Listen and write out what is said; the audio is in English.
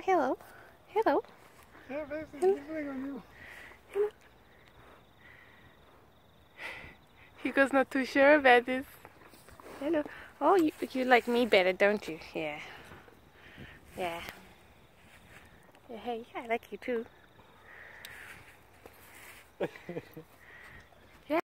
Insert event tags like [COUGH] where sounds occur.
Oh, hello. Hello. Yeah, basically, Hugo's not too sure about this. Hello. Oh, you, you like me better, don't you? Yeah. Yeah. yeah hey, I like you too. [LAUGHS]